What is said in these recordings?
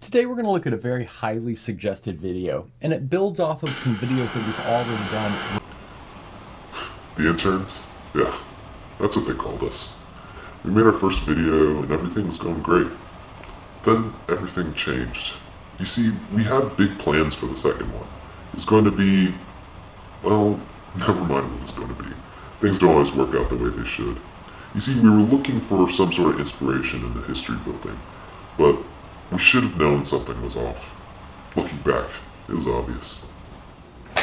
Today we're going to look at a very highly suggested video, and it builds off of some videos that we've already done. The interns? Yeah, that's what they called us. We made our first video and everything was going great. Then everything changed. You see, we had big plans for the second one. It was going to be, well, never mind what it's going to be. Things don't always work out the way they should. You see, we were looking for some sort of inspiration in the history building, but we should have known something was off. Looking back, it was obvious.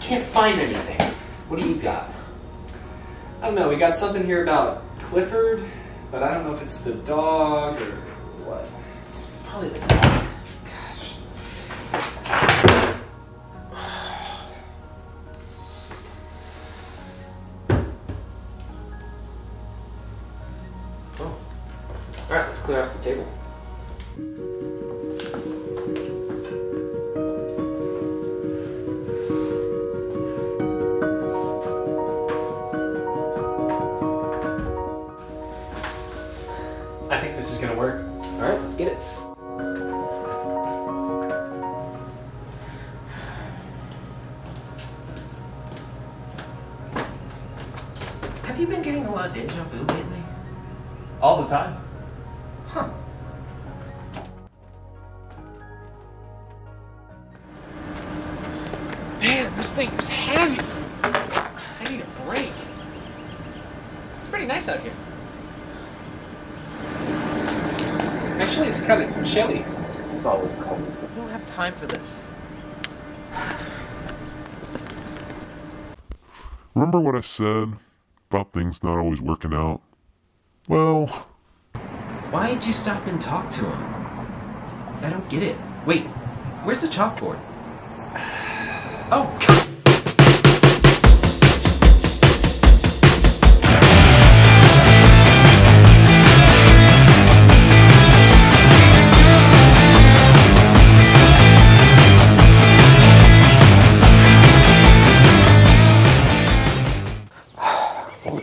Can't find anything. What do you got? I don't know. We got something here about Clifford, but I don't know if it's the dog or what. It's probably the dog. Clear off the table. Heavy. I need a break. It's pretty nice out here. Actually, it's kind of chilly. It's always cold. We don't have time for this. Remember what I said about things not always working out? Well, Why did you stop and talk to him? I don't get it. Wait, where's the chalkboard? Oh,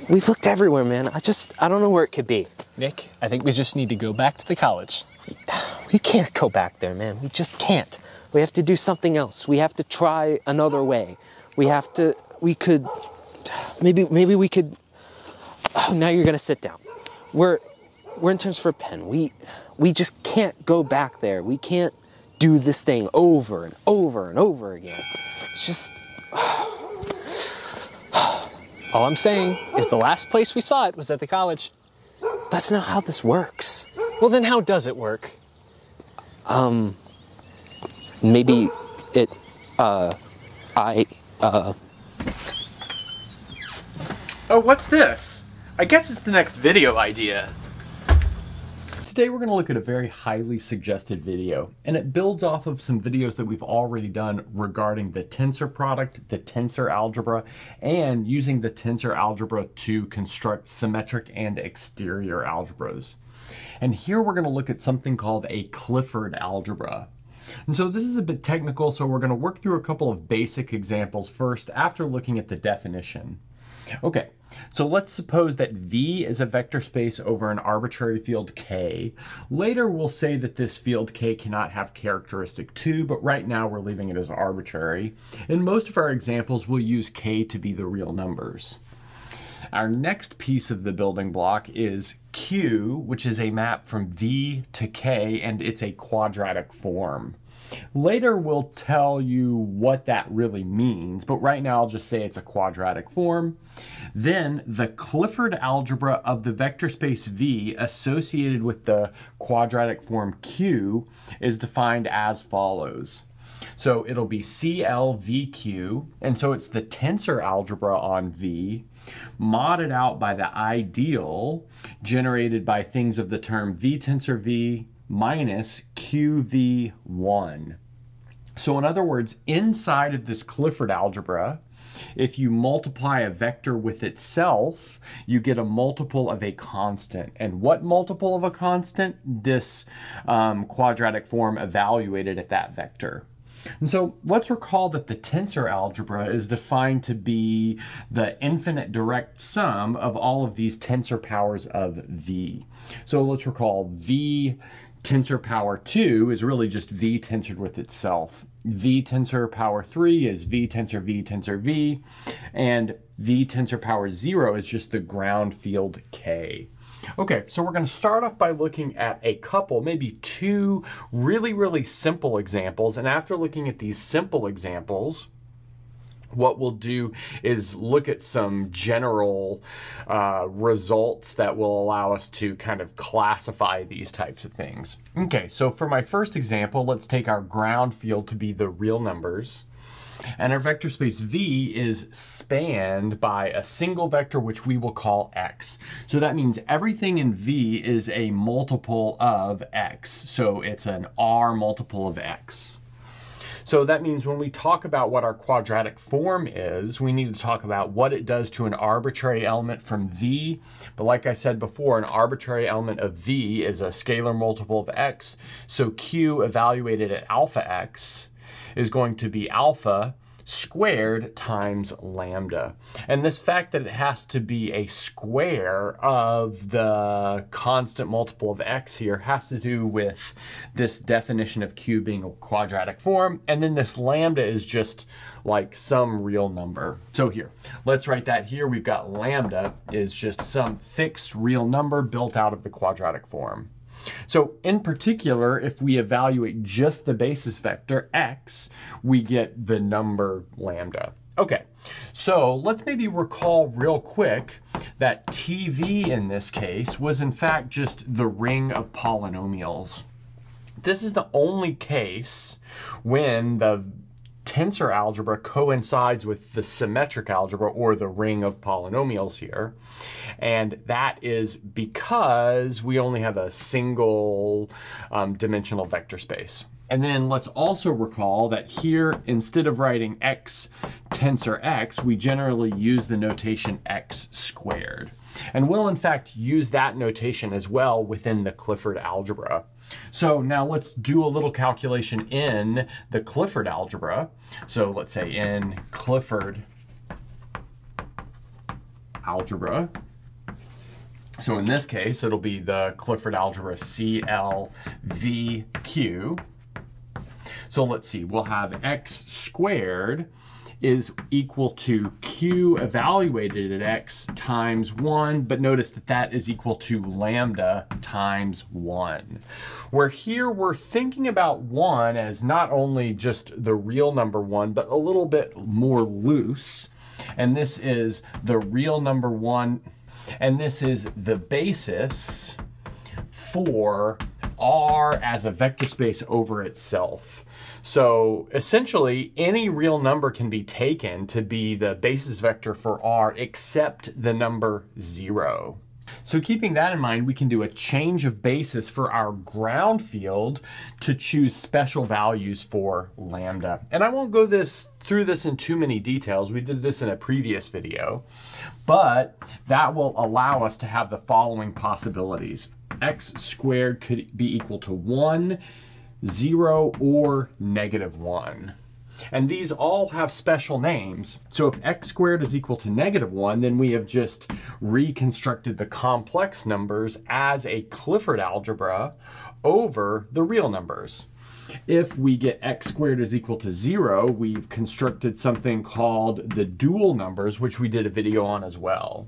We've looked everywhere, man. I just, I don't know where it could be. Nick, I think we just need to go back to the college. We can't go back there, man. We just can't. We have to do something else. We have to try another way. We have to, we could, maybe, maybe we could, oh, now you're gonna sit down. We're, we're interns for Penn. We, we just can't go back there. We can't do this thing over and over and over again. It's just, All I'm saying is the last place we saw it was at the college. that's not how this works. Well, then how does it work? Um, maybe it, uh, I, uh, Oh, what's this? I guess it's the next video idea. Today we're going to look at a very highly suggested video, and it builds off of some videos that we've already done regarding the tensor product, the tensor algebra, and using the tensor algebra to construct symmetric and exterior algebras. And here we're going to look at something called a Clifford algebra. And so this is a bit technical, so we're going to work through a couple of basic examples first after looking at the definition. Okay, so let's suppose that V is a vector space over an arbitrary field K. Later we'll say that this field K cannot have characteristic 2, but right now we're leaving it as arbitrary. In most of our examples, we'll use K to be the real numbers. Our next piece of the building block is Q, which is a map from V to K, and it's a quadratic form. Later, we'll tell you what that really means, but right now I'll just say it's a quadratic form. Then, the Clifford algebra of the vector space V associated with the quadratic form Q is defined as follows. So it'll be CLVQ, and so it's the tensor algebra on V, modded out by the ideal generated by things of the term V tensor V minus QV1. So in other words, inside of this Clifford algebra, if you multiply a vector with itself, you get a multiple of a constant. And what multiple of a constant? This um, quadratic form evaluated at that vector. And so let's recall that the tensor algebra is defined to be the infinite direct sum of all of these tensor powers of V. So let's recall V tensor power 2 is really just V tensored with itself. V tensor power 3 is V tensor V tensor V, and V tensor power 0 is just the ground field K. Okay, so we're going to start off by looking at a couple, maybe two really, really simple examples. And after looking at these simple examples, what we'll do is look at some general uh, results that will allow us to kind of classify these types of things. Okay, so for my first example, let's take our ground field to be the real numbers. And our vector space V is spanned by a single vector, which we will call X. So that means everything in V is a multiple of X. So it's an R multiple of X. So that means when we talk about what our quadratic form is, we need to talk about what it does to an arbitrary element from V. But like I said before, an arbitrary element of V is a scalar multiple of X. So Q evaluated at alpha X is going to be alpha squared times lambda. And this fact that it has to be a square of the constant multiple of x here has to do with this definition of q being a quadratic form. And then this lambda is just like some real number. So here, let's write that here. We've got lambda is just some fixed real number built out of the quadratic form. So in particular, if we evaluate just the basis vector x, we get the number lambda. Okay, so let's maybe recall real quick that TV in this case was in fact just the ring of polynomials. This is the only case when the tensor algebra coincides with the symmetric algebra or the ring of polynomials here. And that is because we only have a single um, dimensional vector space. And then let's also recall that here, instead of writing x tensor x, we generally use the notation x squared. And we'll in fact use that notation as well within the Clifford algebra. So now let's do a little calculation in the Clifford algebra. So let's say in Clifford algebra, so in this case, it'll be the Clifford algebra CLVQ. So let's see, we'll have x squared is equal to q evaluated at x times 1, but notice that that is equal to lambda times 1. Where here we're thinking about 1 as not only just the real number 1, but a little bit more loose. And this is the real number 1, and this is the basis for R as a vector space over itself. So essentially, any real number can be taken to be the basis vector for R except the number zero. So keeping that in mind, we can do a change of basis for our ground field to choose special values for lambda. And I won't go this through this in too many details. We did this in a previous video, but that will allow us to have the following possibilities. x squared could be equal to 1, 0, or negative 1. And these all have special names. So if x squared is equal to negative 1, then we have just reconstructed the complex numbers as a Clifford algebra over the real numbers. If we get x squared is equal to 0, we've constructed something called the dual numbers, which we did a video on as well.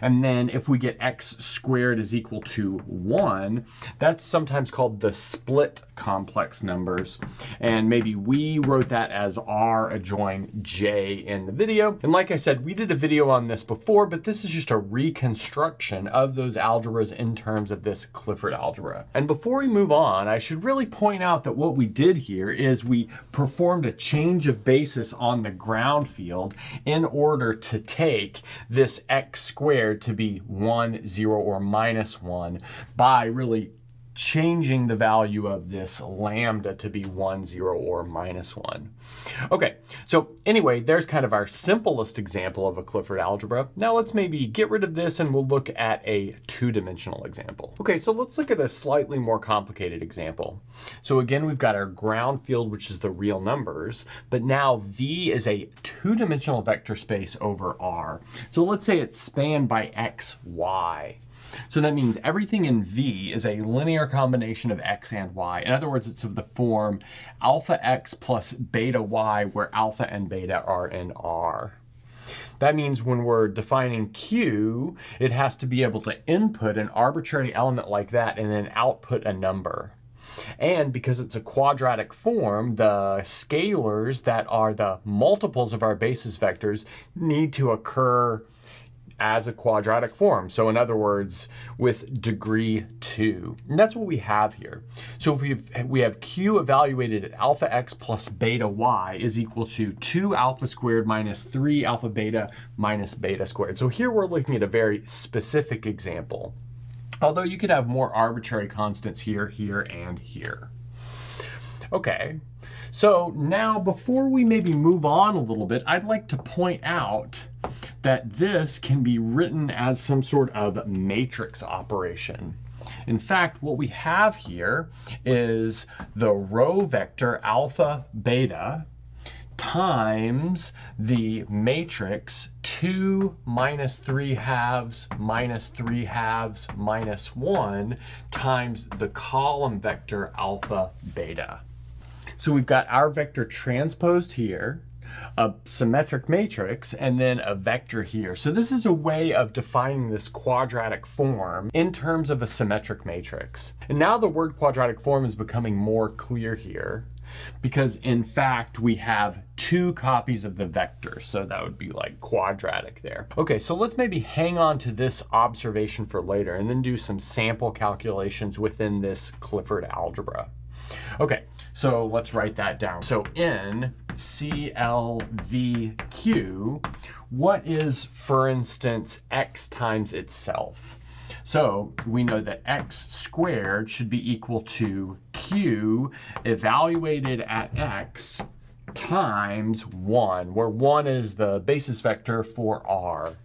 And then if we get x squared is equal to 1, that's sometimes called the split complex numbers. And maybe we wrote that as r adjoin j in the video. And like I said, we did a video on this before, but this is just a reconstruction of those algebras in terms of this Clifford algebra. And before we move on, I should really point out that what we did here is we performed a change of basis on the ground field in order to take this x squared to be 1, 0, or minus 1 by really changing the value of this lambda to be 1, 0, or minus 1. Okay, so anyway, there's kind of our simplest example of a Clifford algebra. Now let's maybe get rid of this and we'll look at a two-dimensional example. Okay, so let's look at a slightly more complicated example. So again, we've got our ground field, which is the real numbers, but now V is a two-dimensional vector space over R. So let's say it's spanned by X, Y. So that means everything in V is a linear combination of X and Y. In other words, it's of the form alpha X plus beta Y, where alpha and beta are in R. That means when we're defining Q, it has to be able to input an arbitrary element like that and then output a number. And because it's a quadratic form, the scalars that are the multiples of our basis vectors need to occur as a quadratic form. So in other words, with degree 2. And that's what we have here. So if we've, we have q evaluated at alpha x plus beta y is equal to 2 alpha squared minus 3 alpha beta minus beta squared. So here we're looking at a very specific example. Although you could have more arbitrary constants here, here, and here. Okay, so now before we maybe move on a little bit, I'd like to point out that this can be written as some sort of matrix operation. In fact, what we have here is the row vector alpha beta times the matrix 2 minus 3 halves minus 3 halves minus 1 times the column vector alpha beta. So we've got our vector transposed here a symmetric matrix, and then a vector here. So this is a way of defining this quadratic form in terms of a symmetric matrix. And now the word quadratic form is becoming more clear here because in fact we have two copies of the vector so that would be like quadratic there okay so let's maybe hang on to this observation for later and then do some sample calculations within this Clifford algebra okay so let's write that down. So in CLVQ, what is, for instance, x times itself? So we know that x squared should be equal to q evaluated at x times 1, where 1 is the basis vector for r.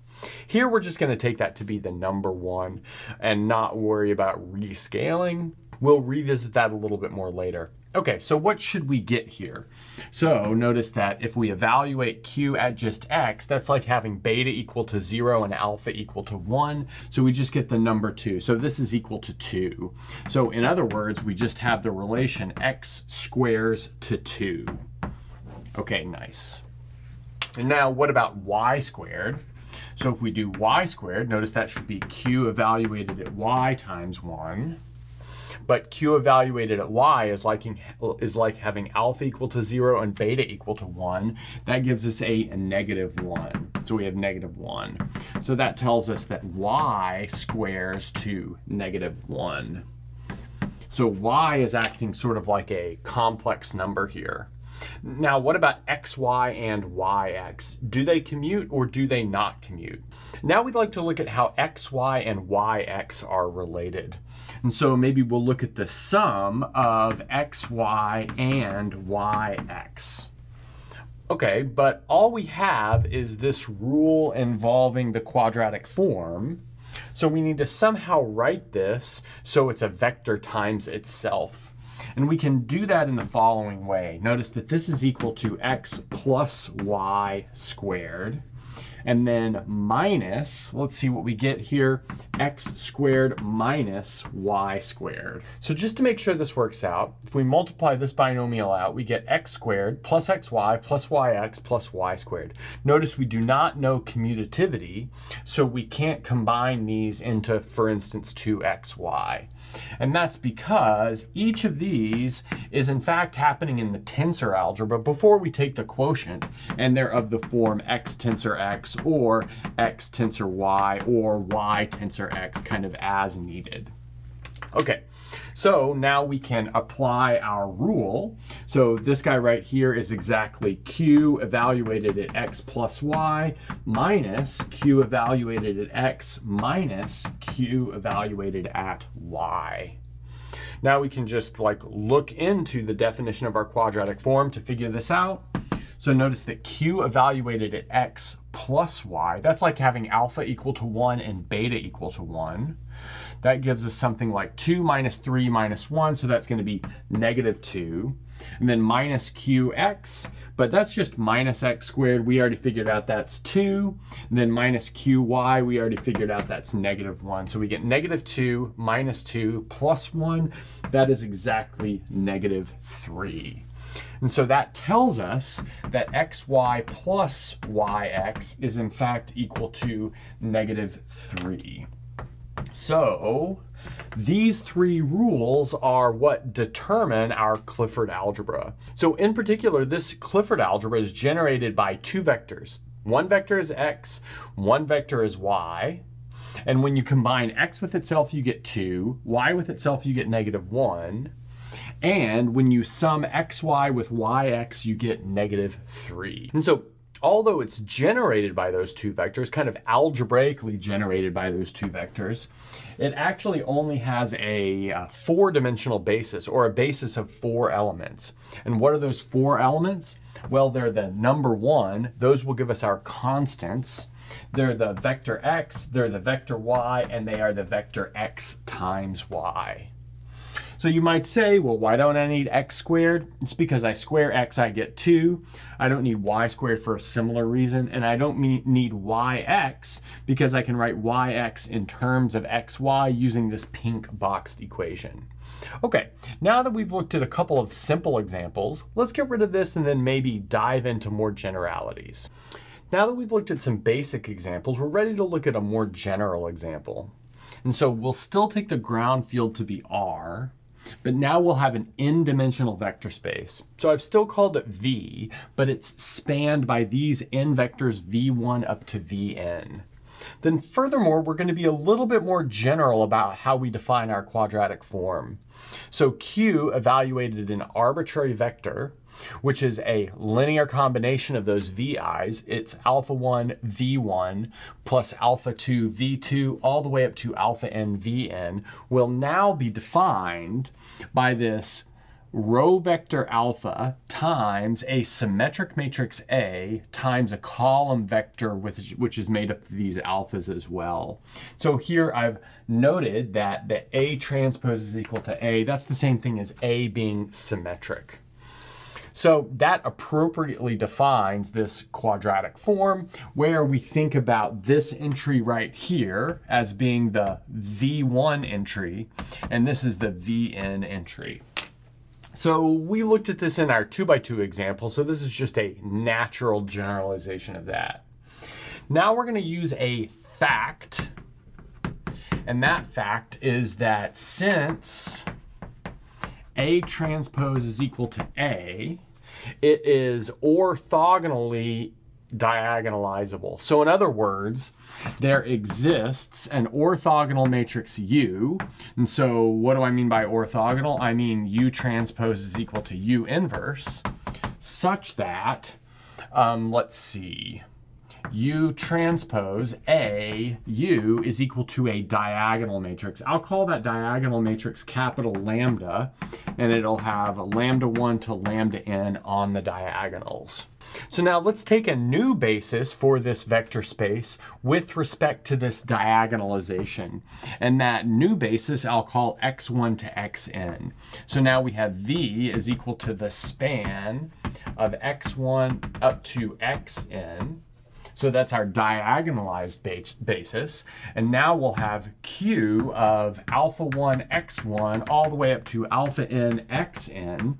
Here we're just going to take that to be the number 1 and not worry about rescaling. We'll revisit that a little bit more later. Okay, so what should we get here? So notice that if we evaluate q at just x, that's like having beta equal to 0 and alpha equal to 1. So we just get the number 2. So this is equal to 2. So in other words, we just have the relation x squares to 2. Okay, nice. And now what about y squared? So if we do y squared, notice that should be q evaluated at y times 1 but q evaluated at y is like, is like having alpha equal to 0 and beta equal to 1. That gives us a, a negative 1. So we have negative 1. So that tells us that y squares to negative 1. So y is acting sort of like a complex number here. Now, what about xy and yx? Do they commute or do they not commute? Now we'd like to look at how xy and yx are related. And so maybe we'll look at the sum of xy and yx. Okay, but all we have is this rule involving the quadratic form. So we need to somehow write this so it's a vector times itself. And we can do that in the following way. Notice that this is equal to x plus y squared and then minus, let's see what we get here, x squared minus y squared. So just to make sure this works out, if we multiply this binomial out, we get x squared plus xy plus yx plus y squared. Notice we do not know commutativity, so we can't combine these into, for instance, 2xy. And that's because each of these is in fact happening in the tensor algebra before we take the quotient, and they're of the form x tensor x or x tensor y or y tensor x kind of as needed. Okay, so now we can apply our rule. So this guy right here is exactly q evaluated at x plus y minus q evaluated at x minus q evaluated at y. Now we can just like look into the definition of our quadratic form to figure this out. So notice that q evaluated at x plus y, that's like having alpha equal to 1 and beta equal to 1. That gives us something like 2 minus 3 minus 1, so that's going to be negative 2. And then minus qx, but that's just minus x squared. We already figured out that's 2. And then minus qy, we already figured out that's negative 1. So we get negative 2 minus 2 plus 1. That is exactly negative 3. And so that tells us that xy plus yx is in fact equal to negative 3. So these three rules are what determine our Clifford algebra. So in particular, this Clifford algebra is generated by two vectors. One vector is x, one vector is y. And when you combine x with itself, you get 2. y with itself, you get negative 1. And when you sum xy with yx, you get negative 3. And so although it's generated by those two vectors, kind of algebraically generated by those two vectors, it actually only has a uh, four-dimensional basis or a basis of four elements. And what are those four elements? Well, they're the number one. Those will give us our constants. They're the vector x, they're the vector y, and they are the vector x times y. So you might say, well, why don't I need x squared? It's because I square x, I get 2. I don't need y squared for a similar reason, and I don't need yx because I can write yx in terms of xy using this pink boxed equation. Okay, now that we've looked at a couple of simple examples, let's get rid of this and then maybe dive into more generalities. Now that we've looked at some basic examples, we're ready to look at a more general example. And so we'll still take the ground field to be R, but now we'll have an n-dimensional vector space. So I've still called it V, but it's spanned by these n vectors V1 up to Vn. Then furthermore, we're going to be a little bit more general about how we define our quadratic form. So Q evaluated an arbitrary vector which is a linear combination of those VIs. It's alpha 1 V1 plus alpha 2 V2 all the way up to alpha n Vn will now be defined by this row vector alpha times a symmetric matrix A times a column vector with, which is made up of these alphas as well. So here I've noted that the A transpose is equal to A. That's the same thing as A being symmetric. So that appropriately defines this quadratic form where we think about this entry right here as being the V1 entry, and this is the Vn entry. So we looked at this in our two by two example, so this is just a natural generalization of that. Now we're gonna use a fact, and that fact is that since A transpose is equal to A, it is orthogonally diagonalizable. So in other words, there exists an orthogonal matrix U. And so what do I mean by orthogonal? I mean U transpose is equal to U inverse such that, um, let's see, U transpose A U is equal to a diagonal matrix. I'll call that diagonal matrix capital lambda, and it'll have lambda 1 to lambda n on the diagonals. So now let's take a new basis for this vector space with respect to this diagonalization. And that new basis I'll call x1 to xn. So now we have v is equal to the span of x1 up to xn so that's our diagonalized basis. And now we'll have Q of alpha 1 x1 all the way up to alpha n xn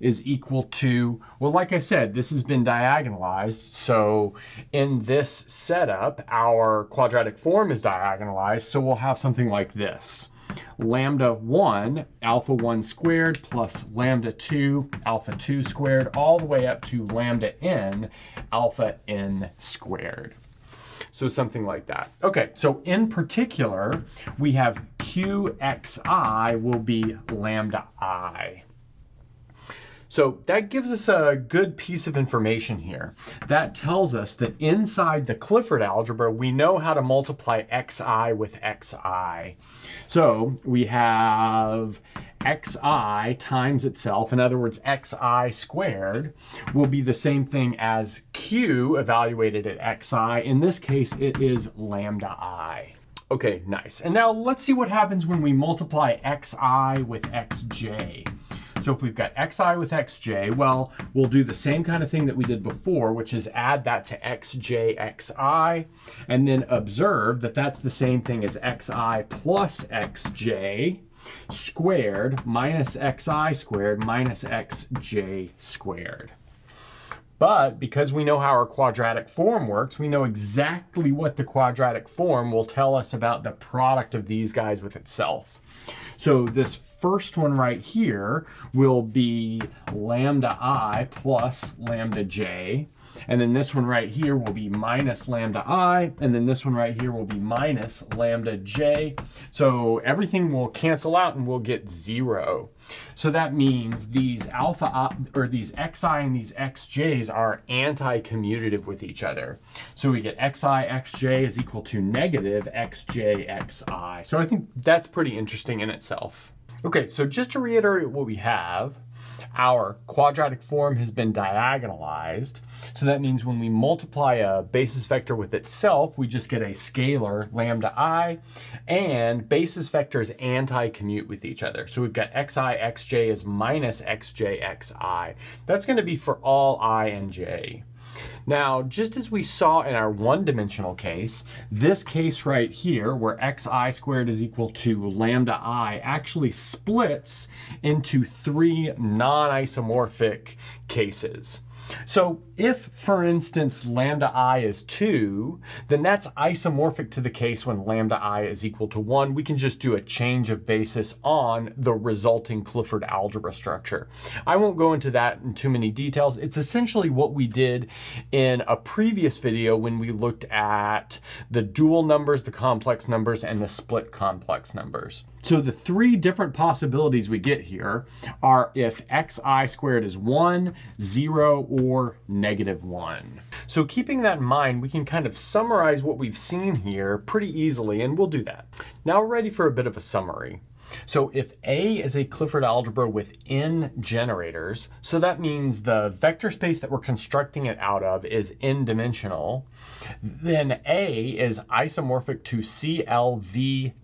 is equal to, well, like I said, this has been diagonalized. So in this setup, our quadratic form is diagonalized. So we'll have something like this lambda 1 alpha 1 squared plus lambda 2 alpha 2 squared all the way up to lambda n alpha n squared. So something like that. Okay, so in particular, we have qxi will be lambda i. So that gives us a good piece of information here. That tells us that inside the Clifford algebra, we know how to multiply xi with xi. So we have xi times itself, in other words, xi squared, will be the same thing as q evaluated at xi. In this case, it is lambda i. Okay, nice. And now let's see what happens when we multiply xi with xj. So if we've got xi with xj, well, we'll do the same kind of thing that we did before, which is add that to xj xi, and then observe that that's the same thing as xi plus xj squared minus xi squared minus xj squared. But because we know how our quadratic form works, we know exactly what the quadratic form will tell us about the product of these guys with itself. So this first one right here will be lambda i plus lambda j. And then this one right here will be minus lambda i, and then this one right here will be minus lambda j. So everything will cancel out and we'll get zero. So that means these alpha or these xi and these xj's are anti-commutative with each other. So we get xi xj is equal to negative xj xi. So I think that's pretty interesting in itself. Okay, so just to reiterate what we have, our quadratic form has been diagonalized. So that means when we multiply a basis vector with itself, we just get a scalar lambda i, and basis vectors anti-commute with each other. So we've got xi, xj is minus xj, xi. That's gonna be for all i and j. Now, just as we saw in our one-dimensional case, this case right here, where xi squared is equal to lambda i, actually splits into three non-isomorphic cases. So if, for instance, lambda i is 2, then that's isomorphic to the case when lambda i is equal to 1. We can just do a change of basis on the resulting Clifford algebra structure. I won't go into that in too many details. It's essentially what we did in a previous video when we looked at the dual numbers, the complex numbers, and the split complex numbers. So the three different possibilities we get here are if xi squared is 1, 0, or negative 1. So keeping that in mind, we can kind of summarize what we've seen here pretty easily, and we'll do that. Now we're ready for a bit of a summary. So if A is a Clifford algebra with n generators, so that means the vector space that we're constructing it out of is n-dimensional, then A is isomorphic to CLVQ,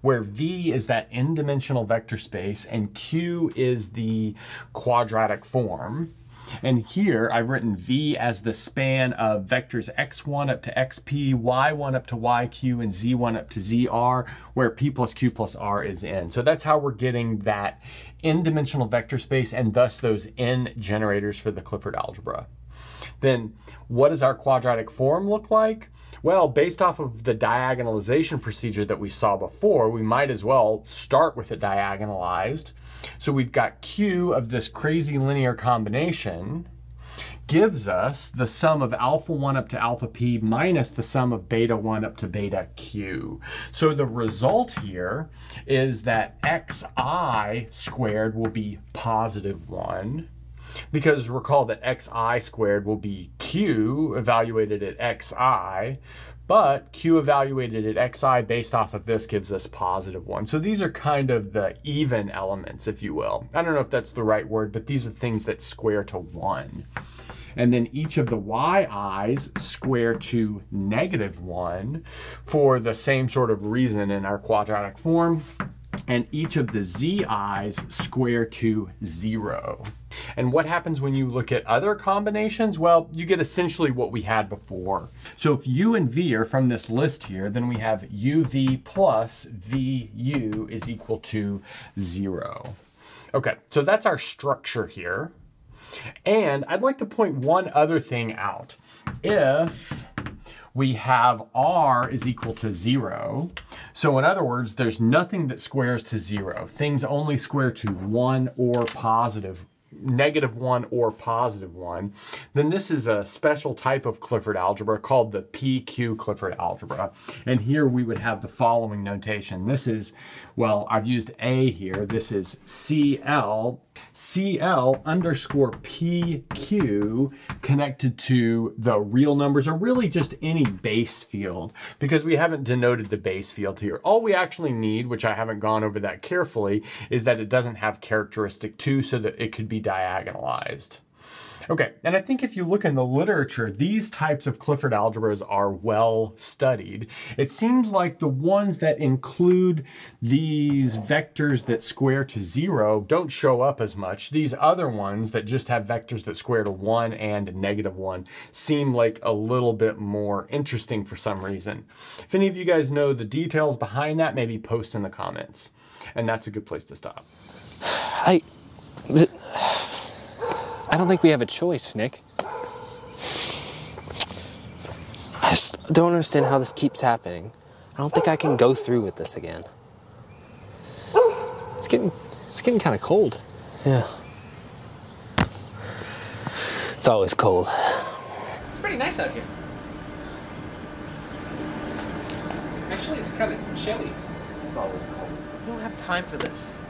where V is that n-dimensional vector space and Q is the quadratic form. And here I've written V as the span of vectors x1 up to xp, y1 up to yq, and z1 up to zr, where p plus q plus r is n. So that's how we're getting that n-dimensional vector space and thus those n generators for the Clifford algebra. Then what does our quadratic form look like? Well, based off of the diagonalization procedure that we saw before, we might as well start with it diagonalized. So we've got Q of this crazy linear combination gives us the sum of alpha 1 up to alpha p minus the sum of beta 1 up to beta q. So the result here is that xi squared will be positive 1 because recall that xi squared will be q evaluated at xi, but q evaluated at xi based off of this gives us positive 1. So these are kind of the even elements, if you will. I don't know if that's the right word, but these are things that square to 1. And then each of the yi's square to negative 1 for the same sort of reason in our quadratic form and each of the zi's square to zero. And what happens when you look at other combinations? Well, you get essentially what we had before. So if u and v are from this list here, then we have uv plus vu is equal to zero. Okay, so that's our structure here. And I'd like to point one other thing out. If we have r is equal to zero. So in other words, there's nothing that squares to zero. Things only square to one or positive negative one or positive one, then this is a special type of Clifford algebra called the PQ Clifford algebra. And here we would have the following notation. This is, well, I've used A here. This is CL CL underscore PQ connected to the real numbers or really just any base field because we haven't denoted the base field here. All we actually need, which I haven't gone over that carefully, is that it doesn't have characteristic 2 so that it could be diagonalized. Okay, and I think if you look in the literature, these types of Clifford algebras are well studied. It seems like the ones that include these vectors that square to zero don't show up as much. These other ones that just have vectors that square to one and negative one seem like a little bit more interesting for some reason. If any of you guys know the details behind that, maybe post in the comments. And that's a good place to stop. I. I don't think we have a choice, Nick. I just don't understand how this keeps happening. I don't think I can go through with this again. It's getting it's getting kind of cold. Yeah. It's always cold. It's pretty nice out here. Actually, it's kind of chilly. It's always cold. We don't have time for this.